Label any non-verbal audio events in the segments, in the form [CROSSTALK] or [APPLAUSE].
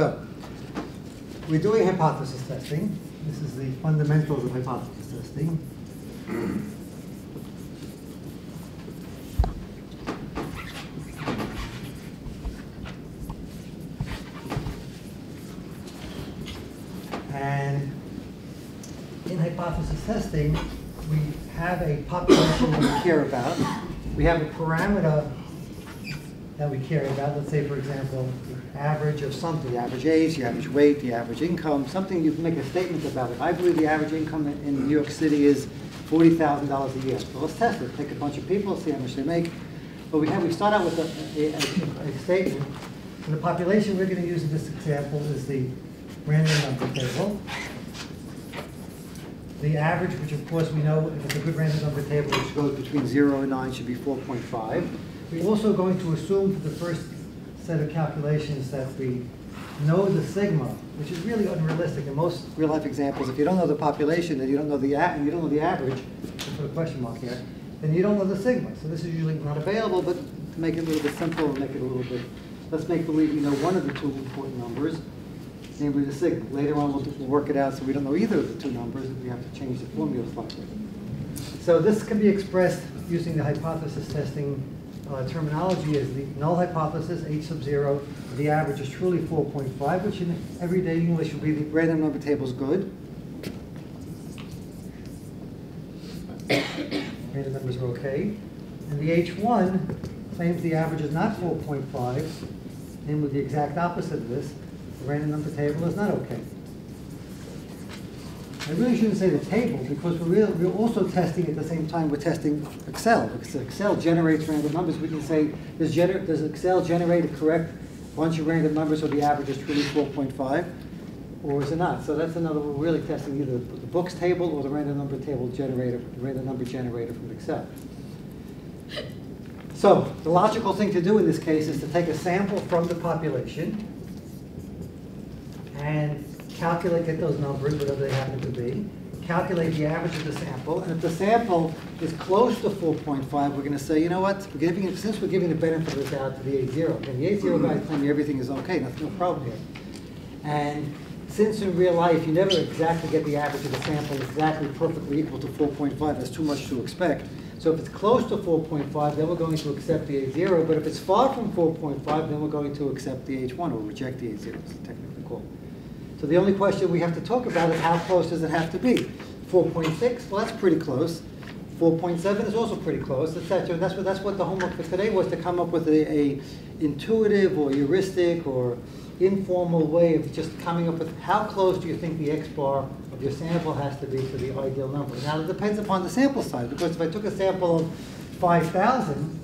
So, we're doing hypothesis testing. This is the fundamentals of hypothesis testing. And in hypothesis testing, we have a population that we care about. We have a parameter that we care about. Let's say, for example, the average of something, the average age, the average weight, the average income, something you can make a statement about it. I believe the average income in, New York City is $40,000 a year. So let's test it. Take a bunch of people, see how much they make. But we have, we start out with a, a, a, a statement. So the population we're going to use in this example is the random number table. The average, which of course we know, if it's a good random number table, which goes between 0 and 9, should be 4.5. We're also going to assume for the first set of calculations that we know the sigma, which is really unrealistic in most real-life examples. If you don't know the population and you don't know the you don't know the average, put a question mark here, then you don't know the sigma. So this is usually not available, but to make it a little bit simpler and make it a little bit, let's make believe we know one of the two important numbers, namely the sigma. Later on, we'll, we'll work it out so we don't know either of the two numbers, and we have to change the formula slightly. So this can be expressed using the hypothesis testing uh, terminology is the null hypothesis, h sub 0. The average is truly 4.5, which in everyday English would be the random number table is good. [COUGHS] random numbers are okay. And the h1 claims the average is not 4.5, and with the exact opposite of this, the random number table is not okay. I really shouldn't say the table because we're, real, we're also testing at the same time we're testing Excel. Because Excel generates random numbers. We can say, does, gener does Excel generate a correct bunch of random numbers so the average is truly 4.5? Or is it not? So that's another, we're really testing either the books table or the random number table generator, the random number generator from Excel. So the logical thing to do in this case is to take a sample from the population and calculate, get those numbers, whatever they happen to be, calculate the average of the sample, and if the sample is close to 4.5, we're going to say, you know what, we're giving, since we're giving the benefit of the doubt to the H0, and the H0 guys claim everything is okay, that's no problem here. And since in real life you never exactly get the average of the sample exactly perfectly equal to 4.5, that's too much to expect. So if it's close to 4.5, then we're going to accept the H0, but if it's far from 4.5, then we're going to accept the H1 or reject the H0, it's technically called. So the only question we have to talk about is how close does it have to be? 4.6, well that's pretty close. 4.7 is also pretty close, etc. That's what, that's what the homework for today was, to come up with a, a intuitive or heuristic or informal way of just coming up with how close do you think the x bar of your sample has to be to the ideal number. Now it depends upon the sample size, because if I took a sample of 5,000,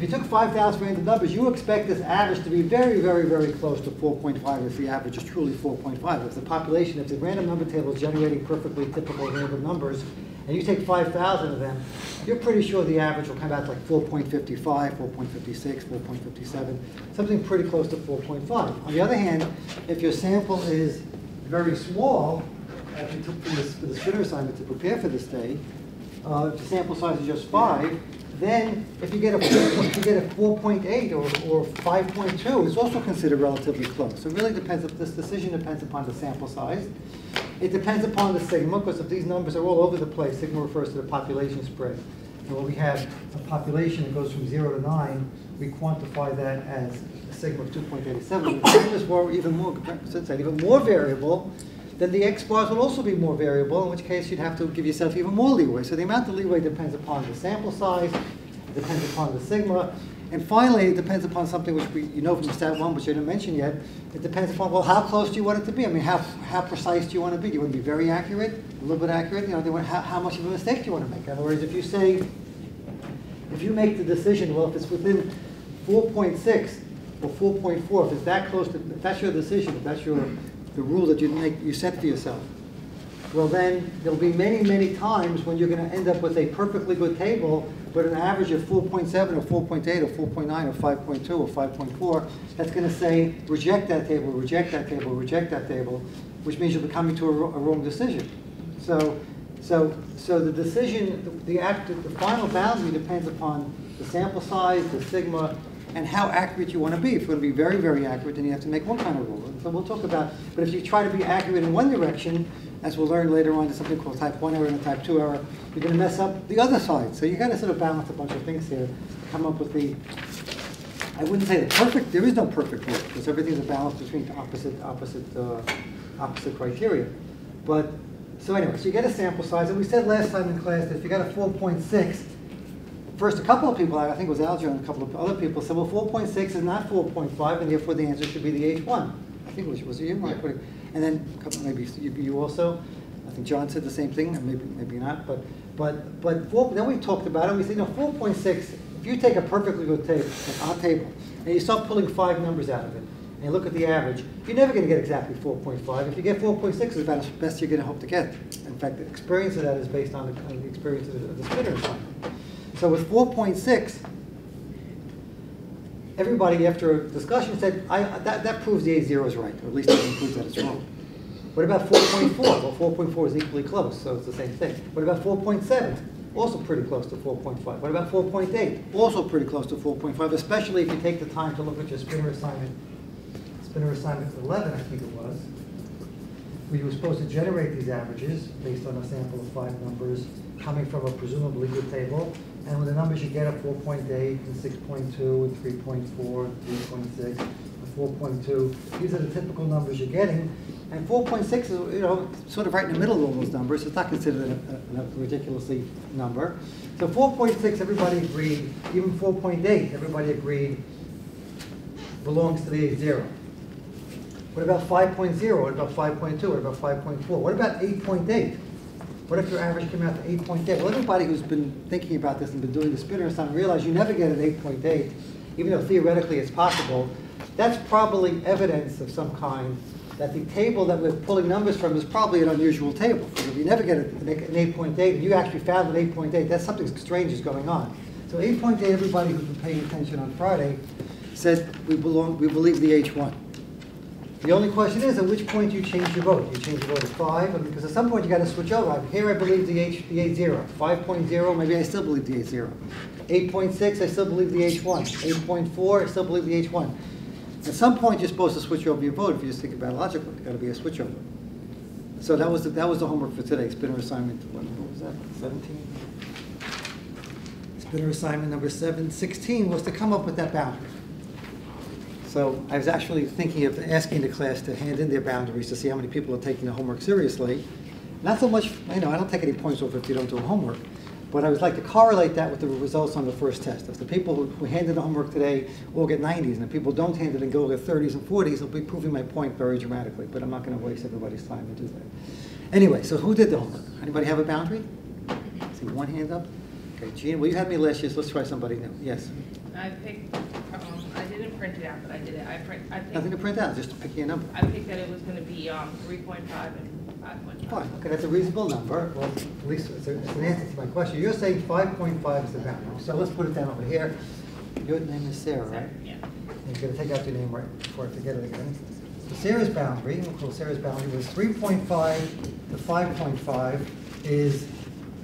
if you took 5,000 random numbers, you expect this average to be very, very, very close to 4.5 if the average is truly 4.5. If the population, if the random number table is generating perfectly typical random numbers, and you take 5,000 of them, you're pretty sure the average will come out like 4.55, 4.56, 4.57, something pretty close to 4.5. On the other hand, if your sample is very small, as we took this, for the spinner assignment to prepare for this day, uh, if the sample size is just 5, then if you get a, if you get a 4.8 or, or 5.2, it's also considered relatively close. So it really depends, this decision depends upon the sample size. It depends upon the sigma, because if these numbers are all over the place, sigma refers to the population spread. And when we have a population that goes from 0 to 9, we quantify that as a sigma of 2.87. If the sigmas were even more, even more variable, then the x bars will also be more variable, in which case you'd have to give yourself even more leeway. So the amount of leeway depends upon the sample size, depends upon the sigma, and finally, it depends upon something which we, you know from stat one, which I didn't mention yet. It depends upon, well, how close do you want it to be? I mean, how, how precise do you want to be? Do you want to be very accurate, a little bit accurate? You know, how, how much of a mistake do you want to make? In other words, if you say, if you make the decision, well, if it's within 4.6 or 4.4, if it's that close to, if that's your decision, if that's your the rule that you make you set for yourself. Well, then there'll be many, many times when you're going to end up with a perfectly good table, but an average of 4.7 or 4.8 or 4.9 or 5.2 or 5.4, that's going to say reject that table, reject that table, reject that table, which means you'll be coming to a, a wrong decision. So, so, so the decision, the, the, act, the final boundary depends upon the sample size, the sigma, and how accurate you want to be. If you want to be very, very accurate, then you have to make one kind of rule. So we'll talk about, but if you try to be accurate in one direction, as we'll learn later on, there's something called type 1 error and a type 2 error, you're going to mess up the other side. So you got to sort of balance a bunch of things here, come up with the, I wouldn't say the perfect, there is no perfect rule, because everything's a balance between opposite, opposite, uh, opposite criteria. But, so anyway, so you get a sample size, and we said last time in class that if you got a 4.6, first a couple of people, I think it was Alger and a couple of other people said, well, 4.6 is not 4.5, and therefore the answer should be the H1. I think it was, was it you? Mike? And then, a couple- maybe you you also, I think John said the same thing, and maybe, maybe not, but, but, but four, then we talked about it, we said, no, 4.6, if you take a perfectly good table, like our table, and you start pulling five numbers out of it, and you look at the average, you're never gonna get exactly 4.5. If you get 4.6, it's about as best you're gonna hope to get. In fact, the experience of that is based on the, on the experience of the, of the spinner assignment. So with 4.6, everybody after a discussion said, I, that, that proves the H zero is right, or at least it proves that it's wrong. What about 4.4? Well, 4.4 is equally close, so it's the same thing. What about 4.7? Also pretty close to 4.5. What about 4.8? Also pretty close to 4.5, especially if you take the time to look at your spinner assignment. Spinner assignment 11, I think it was, you were supposed to generate these averages based on a sample of five numbers coming from a presumably good table. And with the numbers you get are 4.8 and 6.2 and 3.4, and 3.6, and 4.2. These are the typical numbers you're getting. And 4.6 is, you know, sort of right in the middle of all those numbers. It's not considered a, a, a ridiculously number. So 4.6, everybody agreed. Even 4.8, everybody agreed belongs to the H0. What about 5.0? What about 5.2? What about 5.4? What about 8.8? What if your average came out to 8.8? Well, everybody who's been thinking about this and been doing the spinner assignment realize you never get an 8.8, even though theoretically it's possible. That's probably evidence of some kind that the table that we're pulling numbers from is probably an unusual table. Because if you never get an an 8.8 and you actually found an 8.8, that's something strange is going on. So 8.8, everybody who's been paying attention on Friday said we belong, we believe the H1. The only question is, at which point do you change your vote? Do you change your vote to five? And Because at some point you gotta switch over. Here I believe the H, the H zero. Five point zero, maybe I still believe the H zero. Eight point six, I still believe the H one. Eight point four, I still believe the H one. At some point, you're supposed to switch over your vote. If you just think about it logically, there's gotta be a switch over. So that was, the- that was the homework for today. Spinner assignment, what what was that, seventeen? Spinner assignment number seven, sixteen was to come up with that boundary. So I was actually thinking of asking the class to hand in their boundaries to see how many people are taking the homework seriously. Not so much, you know, I don't take any points off if you don't do homework, but I would like to correlate that with the results on the first test. If the people who handed the homework today all get 90s, and the people who don't hand it and go get 30s and 40s, it'll be proving my point very dramatically, but I'm not going to waste everybody's time to do that. Anyway, so who did the homework? Anybody have a boundary? See, one hand up? Okay, Gene, well, you had me last year, so let's try somebody new. Yes? I picked, print it out, but I did it, I print, I Nothing to print out, just pick your number. I picked that it was gonna be, um, three point five and five point five. Fine, okay, that's a reasonable number, well, at least it's a- it's an answer to my question. You're saying five point five is the boundary, so let's put it down over here. Your name is Sarah, right? Yeah. And you're gonna take out your name right before I forget it again. So Sarah's boundary, we'll call Sarah's boundary was three point five to five point five is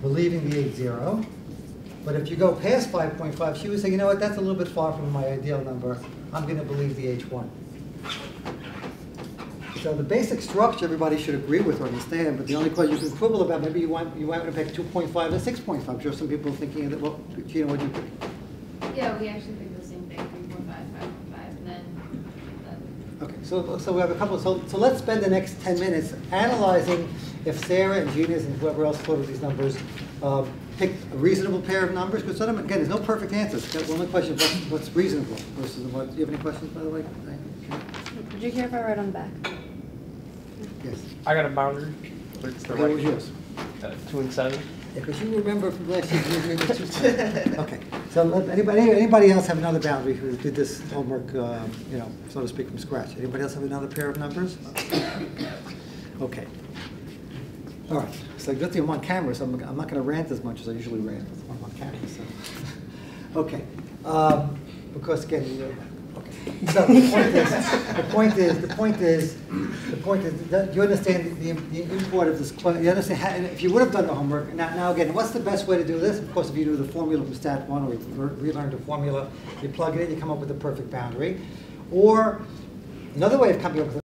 believing the H zero. But if you go past five point five, she would say, you know what, that's a little bit far from my ideal number. I'm gonna believe the H one. So the basic structure, everybody should agree with or understand, but the only question you can quibble about, maybe you want, you want to pick two point five or six point five. I'm sure some people are thinking that, well, Gina, what do you pick? Yeah, we actually picked the same thing, three point five, five point five, and then, uh, Okay, so, so we have a couple, so, so let's spend the next ten minutes analyzing if Sarah and Gina's and whoever else thought of these numbers, uh, picked a reasonable pair of numbers, because again, there's no perfect answers. The only question is what's, what's reasonable versus what, do you have any questions, by the way? Would you care if I write on the back? Yes. I got a boundary. but It's the What was right, yours? uh, two and seven. Yeah, because you remember from last year, you were two- Okay, so let, anybody, anybody else have another boundary who did this homework, uh, you know, so to speak, from scratch? Anybody else have another pair of numbers? Okay. All right, so good thing I'm on camera, so I'm, I'm not gonna rant as much as I usually rant I'm on camera, so. [LAUGHS] Okay, um, because again, you know, okay. So the point is, the point is, the point is, the point is, that you understand the, the import of this, que- you understand, how- if you would have done the homework, now, now again, what's the best way to do this? Of course, if you do the formula from stat one, or you re- relearn the formula, you plug it in, you come up with the perfect boundary. Or, another way of coming up with